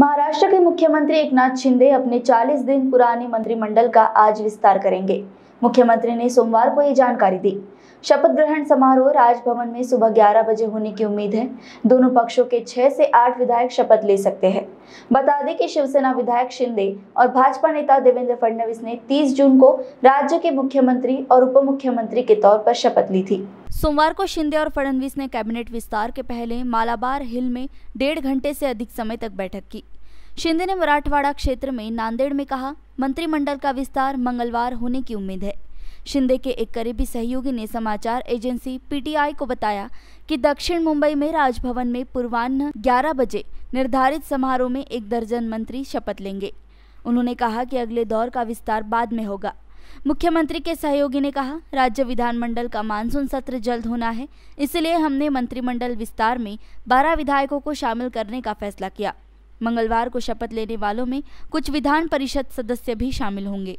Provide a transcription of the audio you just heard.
महाराष्ट्र के मुख्यमंत्री एकनाथ शिंदे अपने 40 दिन पुराने मंत्रिमंडल का आज विस्तार करेंगे। मुख्यमंत्री ने सोमवार को ये जानकारी दी। शपथ ग्रहण समारोह राजभवन में सुबह 11 बजे होने की उम्मीद है। दोनों पक्षों के 6 से 8 विधायक शपथ ले सकते हैं। बता दें कि शिवसेना विधायक शिंदे और भाजपा नेता देवेंद्र फडणवीस ने 30 जून को राज्य के मुख्यमंत्री और उप मुख्यमंत्री के तौर पर शपथ ली थी। सोमवार को शिंदे और फडणवीस ने कैबिनेट विस्तार के पहले मालाबार हिल में डेढ़ घंटे से अधिक समय तक बैठक की। शिंदे ने मराठवाड़ा क्षेत्र में नांदेड़ में कहा, मंत्रिमंडल का विस्तार मंगलवार होने की उम्मीद है। शिंदे के एक करीबी सहयोगी ने समाचार एजेंसी पीटीआई को बताया कि दक्षिण मुंबई में राजभवन में पूर्वान्ह 11 बजे निर्धारित समारोह में एक दर्जन मंत्री शपथ लेंगे। उन्होंने कहा कि अगले दौर का विस्तार बाद में होगा। मुख्यमंत्री के सहयोगी ने कहा, राज्य विधानमंडल का मानसून सत्र जल्द होना है, इसलिए हमने मंत्रिमंडल विस्तार में 12 विधायकों को शामिल करने का फैसला किया। मंगलवार को शपथ लेने वालों में कुछ विधान परिषद सदस्य भी शामिल होंगे।